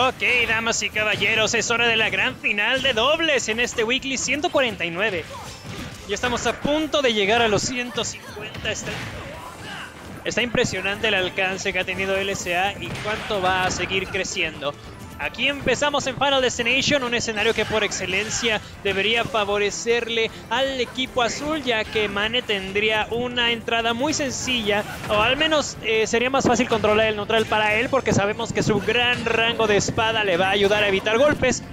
Ok, damas y caballeros, es hora de la gran final de dobles en este Weekly 149. Ya estamos a punto de llegar a los 150. Está, está impresionante el alcance que ha tenido LSA y cuánto va a seguir creciendo. Aquí empezamos en Final Destination, un escenario que por excelencia debería favorecerle al equipo azul, ya que Mane tendría una entrada muy sencilla, o al menos eh, sería más fácil controlar el neutral para él, porque sabemos que su gran rango de espada le va a ayudar a evitar golpes.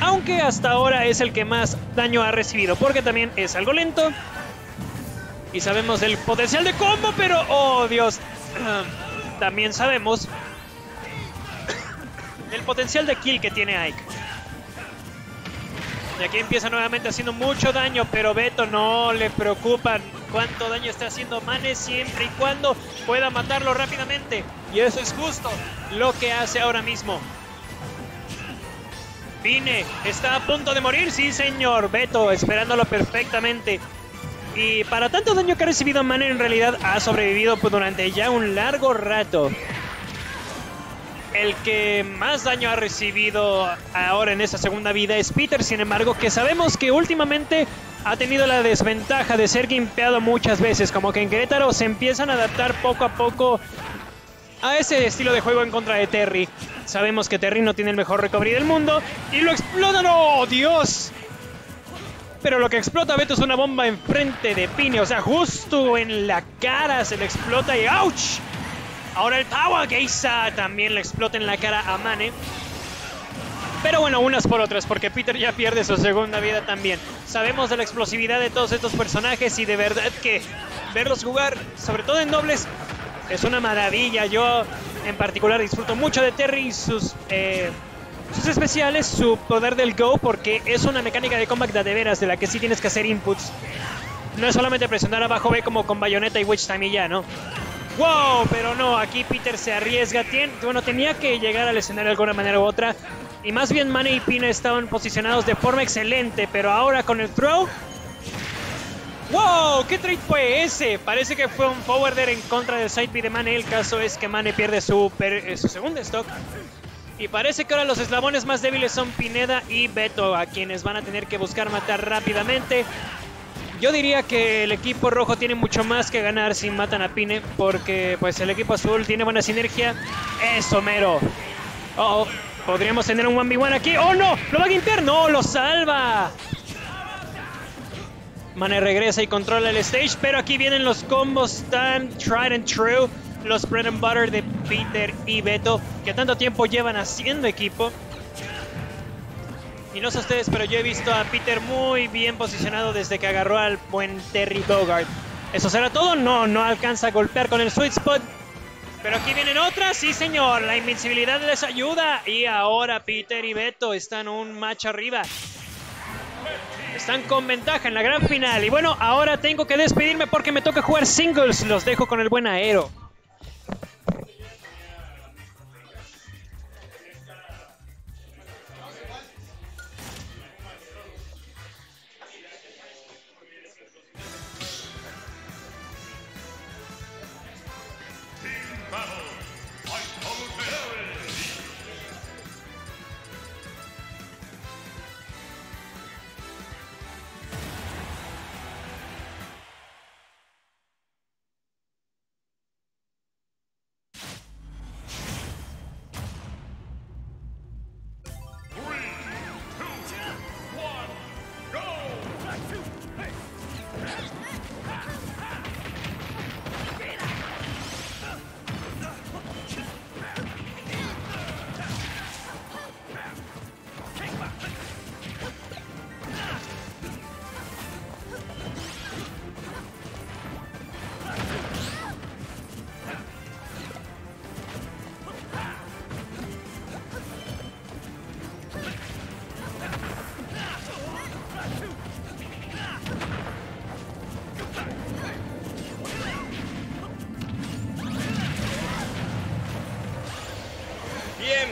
Aunque hasta ahora es el que más daño ha recibido, porque también es algo lento. Y sabemos el potencial de combo, pero oh Dios, también sabemos el potencial de kill que tiene Ike. Y aquí empieza nuevamente haciendo mucho daño, pero Beto no le preocupa cuánto daño está haciendo Mane siempre y cuando pueda matarlo rápidamente. Y eso es justo lo que hace ahora mismo. Vine, está a punto de morir, sí señor. Beto esperándolo perfectamente. Y para tanto daño que ha recibido Mane en realidad ha sobrevivido durante ya un largo rato el que más daño ha recibido ahora en esa segunda vida es Peter, sin embargo, que sabemos que últimamente ha tenido la desventaja de ser gimpeado muchas veces, como que en Querétaro se empiezan a adaptar poco a poco a ese estilo de juego en contra de Terry. Sabemos que Terry no tiene el mejor recovery del mundo y lo explotan, ¡oh Dios! Pero lo que explota Beto es una bomba enfrente de Pine, o sea, justo en la cara se le explota y ¡ouch! Ahora el Power Geisa también le explota en la cara a Mane. Pero bueno, unas por otras, porque Peter ya pierde su segunda vida también. Sabemos de la explosividad de todos estos personajes y de verdad que verlos jugar, sobre todo en dobles, es una maravilla. Yo en particular disfruto mucho de Terry y sus, eh, sus especiales, su poder del Go, porque es una mecánica de combat de veras, de la que sí tienes que hacer inputs. No es solamente presionar abajo B como con Bayonetta y Witch Time y ya, ¿no? ¡Wow! Pero no, aquí Peter se arriesga. bueno, tenía que llegar al escenario de alguna manera u otra. Y más bien Mane y Pina estaban posicionados de forma excelente. Pero ahora con el throw... ¡Wow! ¿Qué trade fue ese? Parece que fue un forwarder en contra del side B de Mane. El caso es que Mane pierde su, eh, su segundo stock. Y parece que ahora los eslabones más débiles son Pineda y Beto, a quienes van a tener que buscar matar rápidamente. Yo diría que el equipo rojo tiene mucho más que ganar si matan a Pine, porque pues el equipo azul tiene buena sinergia. Eso, mero. Oh, podríamos tener un 1v1 aquí. ¡Oh, no! ¡Lo va a limpiar! ¡No! ¡Lo salva! Mane regresa y controla el stage, pero aquí vienen los combos tan tried and true. Los bread and butter de Peter y Beto, que tanto tiempo llevan haciendo equipo. Y no sé ustedes, pero yo he visto a Peter muy bien posicionado desde que agarró al buen Terry Bogard. ¿Eso será todo? No, no alcanza a golpear con el sweet spot. Pero aquí vienen otras, sí señor, la invencibilidad les ayuda. Y ahora Peter y Beto están un match arriba. Están con ventaja en la gran final. Y bueno, ahora tengo que despedirme porque me toca jugar singles. Los dejo con el buen aero.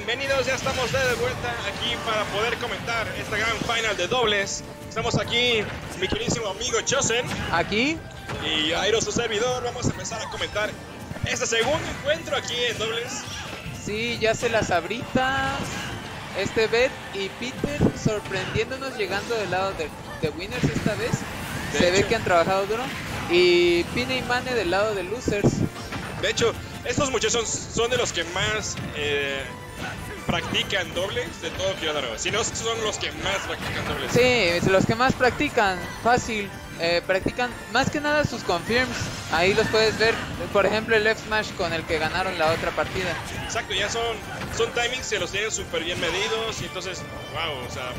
Bienvenidos, ya estamos de vuelta aquí para poder comentar esta gran final de dobles. Estamos aquí, mi queridísimo amigo Chosen. Aquí. Y Airo, su servidor. Vamos a empezar a comentar este segundo encuentro aquí en dobles. Sí, ya se las abrita este Beth y Peter sorprendiéndonos llegando del lado de, de Winners esta vez. De se ve que han trabajado duro. Y Pine y Mane del lado de Losers. De hecho, estos muchachos son de los que más eh, practican dobles de todo Kyodaro. Si no, son los que más practican dobles. Sí, los que más practican, fácil. eh, practican más que nada sus confirms. Ahí los puedes ver. Por ejemplo, el F Smash con el que ganaron la otra partida. Exacto, ya son, son timings que los tienen súper bien medidos y entonces, wow, o sea,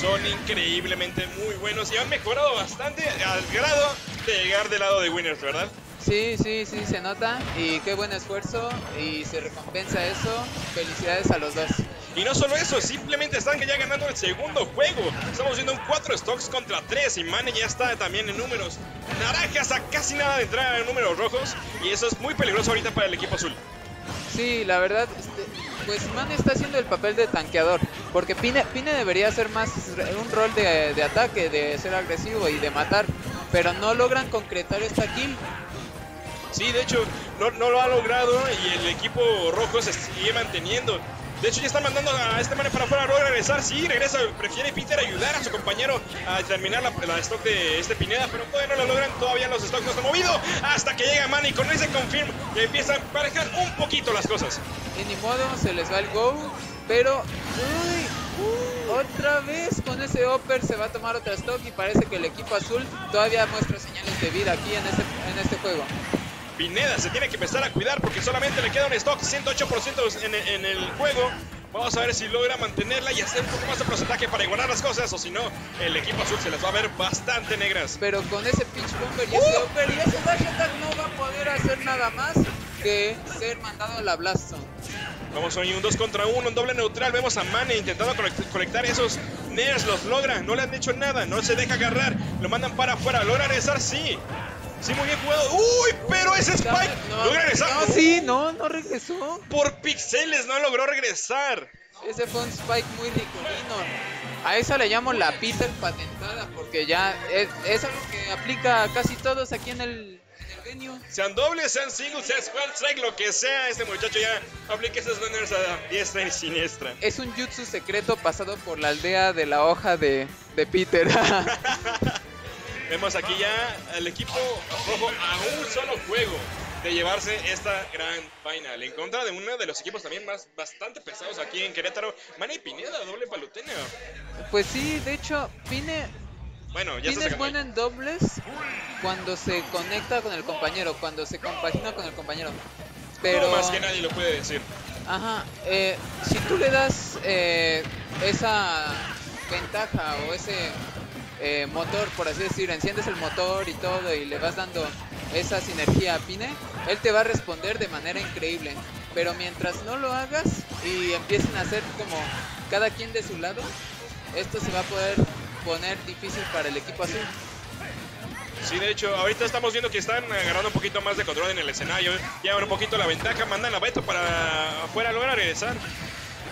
son increíblemente muy buenos y han mejorado bastante al grado de llegar del lado de winners, ¿verdad? Sí, sí, sí, se nota. Y qué buen esfuerzo. Y se recompensa eso. Felicidades a los dos. Y no solo eso, simplemente están ya ganando el segundo juego. Estamos viendo un 4 stocks contra 3 y Mane ya está también en números naranjas a casi nada de entrar en números rojos y eso es muy peligroso ahorita para el equipo azul. Sí, la verdad, este, pues Mane está haciendo el papel de tanqueador. Porque Pine, Pine debería hacer más un rol de, de ataque, de ser agresivo y de matar. Pero no logran concretar esta kill. Sí, de hecho, no, no lo ha logrado y el equipo rojo se sigue manteniendo. De hecho, ya están mandando a este man para afuera, logra regresar. Sí, regresa. Prefiere Peter ayudar a su compañero a terminar la, la stock de este Pineda, pero todavía no lo logran. Todavía los stocks no se han movido. Hasta que llega Manny con ese confirm y empiezan a parejar un poquito las cosas. Y ni modo, se les va el go. Pero, otra vez con ese upper se va a tomar otra stock. Y parece que el equipo azul todavía muestra señales de vida aquí en este, en este juego. Pineda se tiene que empezar a cuidar porque solamente le queda un stock 108% en, en el juego. Vamos a ver si logra mantenerla y hacer un poco más de porcentaje para igualar las cosas. O si no, el equipo azul se las va a ver bastante negras. Pero con ese pitch bomber y ese upper y ese dash attack no va a poder hacer nada más que ser mandado a la blast zone. Vamos hoy un 2 contra 1, un doble neutral. Vemos a Mane intentando conectar esos Ners. Los logra, no le han hecho nada, no se deja agarrar. Lo mandan para afuera, logra regresar, sí. Sí, muy bien jugado. ¡Uy! Pero ese Spike No, logra regresar. no, sí, no, no regresó. Por pixeles no logró regresar. Ese fue un spike muy ricolino. A esa le llamo la Peter patentada porque ya es, es algo que aplica a casi todos aquí en el, en el venue. Sean dobles, sean singles, sean squad strike, lo que sea. Este muchacho ya aplica esos runners a diestra y siniestra. Es un jutsu secreto pasado por la aldea de la hoja de, de Peter. Vemos aquí ya al equipo rojo a un solo juego de llevarse esta gran final en contra de uno de los equipos también más bastante pesados aquí en Querétaro. Manny Pineda, doble palutena. pues sí, de hecho, Pine, Bueno, ya Pine es bueno en dobles cuando se conecta con el compañero, cuando se compagina con el compañero. Pero más que nadie lo puede decir. Ajá, eh, si tú le das eh, esa ventaja o ese eh, motor, por así decir, enciendes el motor y todo y le vas dando esa sinergia a Pine, él te va a responder de manera increíble. Pero mientras no lo hagas y empiecen a hacer como cada quien de su lado, esto se va a poder poner difícil para el equipo azul. Sí, de hecho, ahorita estamos viendo que están agarrando un poquito más de control en el escenario. Llevan un poquito la ventaja, mandan a Beto para afuera, logra regresar.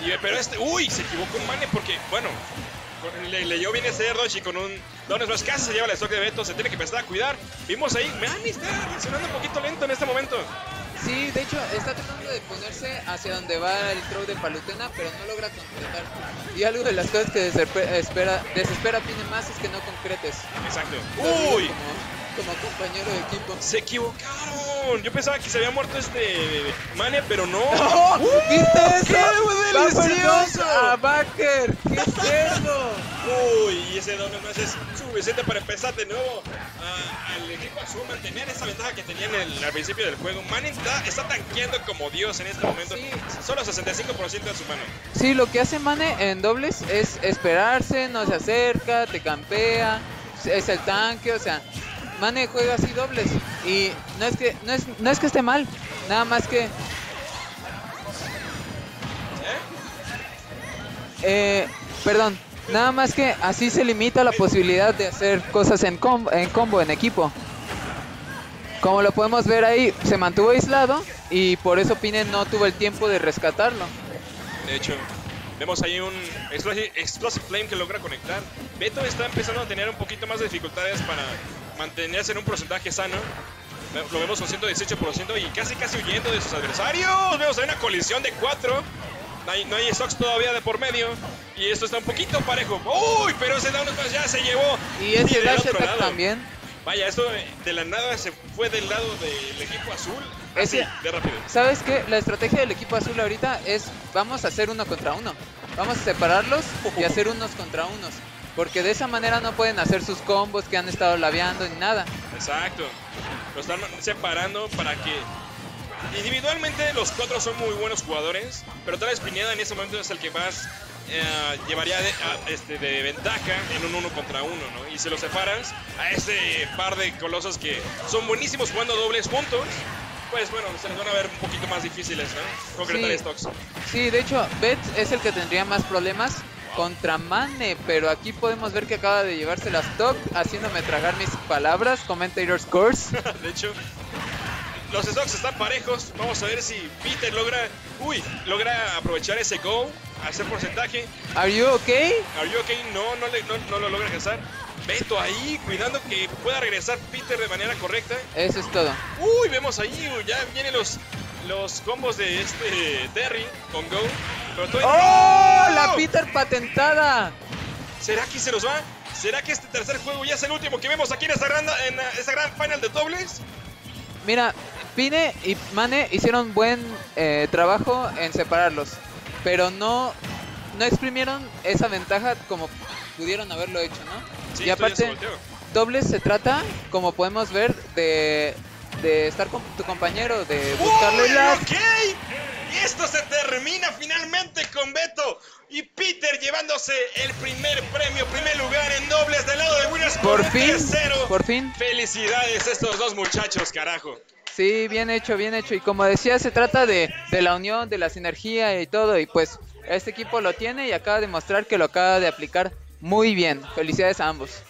Y, pero este, uy, se equivocó Mane porque, bueno, le leyó bien ese Erdoch y con un Dones más casi se lleva el stock de Beto, se tiene que empezar a cuidar. Vimos ahí, Mane está reaccionando un poquito lento en este momento. Sí, de hecho está tratando de ponerse hacia donde va el throw de Palutena, pero no logra concretar. Y algo de las cosas que desespe- espera, desespera a Pine más es que no concretes. Exacto. Uy, Como, como compañero de equipo. se equivocaron. Yo pensaba que se había muerto este Mane, pero no. ¡Oh! ¿Viste eso? ¡Qué Va delicioso! A Backer. ¡Qué cerdo! Uy, y ese doble más es suficiente para empezar de nuevo a- al equipo azul mantener esa ventaja que tenían el- al principio del juego. Man está, está tanqueando como Dios en este momento. Sí. Solo 65% de su mano. Sí, lo que hace Mane en dobles es esperarse, no se acerca, te campea, es el tanque, o sea, Mane juega así dobles y no es que no es, no es que esté mal, nada más que eh, perdón, nada más que así se limita la posibilidad de hacer cosas en combo, en combo en equipo. Como lo podemos ver ahí, se mantuvo aislado y por eso Pine no tuvo el tiempo de rescatarlo. De hecho, vemos ahí un Explosive, Flame que logra conectar. Beto está empezando a tener un poquito más de dificultades para mantenerse en un porcentaje sano. Lo vemos con 118% y casi casi huyendo de sus adversarios. Vemos ahí una colisión de 4. No hay, no hay stocks todavía de por medio. Y esto está un poquito parejo. ¡Uy! Pero ese down smash ya se llevó. Y ese del dash otro attack lado. también. Vaya, esto eh, de la nada se fue del lado del equipo azul. Ese- Así, de rápido. ¿Sabes qué? La estrategia del equipo azul ahorita es vamos a hacer uno contra uno. Vamos a separarlos y hacer unos contra unos. Porque de esa manera no pueden hacer sus combos que han estado labiando ni nada. Exacto. Lo están separando para que. Individualmente los cuatro son muy buenos jugadores, pero tal vez Pineda en ese momento es el que más eh, llevaría de, a- este, de ventaja en un uno contra uno, ¿no? Y se los separas a este par de colosos que son buenísimos jugando dobles juntos, pues bueno, se les van a ver un poquito más difíciles, ¿no? Concretar Sí. stocks. Sí, de hecho, Bet es el que tendría más problemas contra Mane, pero aquí podemos ver que acaba de llevarse la stock, haciéndome tragar mis palabras, commentator's course. De hecho, los stocks están parejos. Vamos a ver si Peter logra, uy, logra aprovechar ese go, hacer porcentaje. Are you okay? Are you okay? No, no, le- no, no lo logra regresar. Beto ahí, cuidando que pueda regresar Peter de manera correcta. Eso es todo. Uy, vemos ahí, ya vienen los, los combos de este Terry con Go. Pero todavía- ¡Oh! La Peter patentada. ¿Será que se los va? ¿Será que este tercer juego ya es el último que vemos aquí en esta gran, en esta gran final de dobles? Mira, Pine y Mane hicieron buen eh, trabajo en separarlos, pero no, no exprimieron esa ventaja como pudieron haberlo hecho, ¿no? Sí, y aparte, dobles se trata, como podemos ver, de, de estar con tu compañero, de buscarle ¡Uy, las... ok! Y esto se termina finalmente con Beto y Peter llevándose el primer premio, primer lugar en dobles del lado de Winners Por un fin, tercero. por fin. Felicidades a estos dos muchachos, carajo. Sí, bien hecho, bien hecho. Y como decía, se trata de, de la unión, de la sinergia y todo. Y pues este equipo lo tiene y acaba de mostrar que lo acaba de aplicar muy bien. Felicidades a ambos.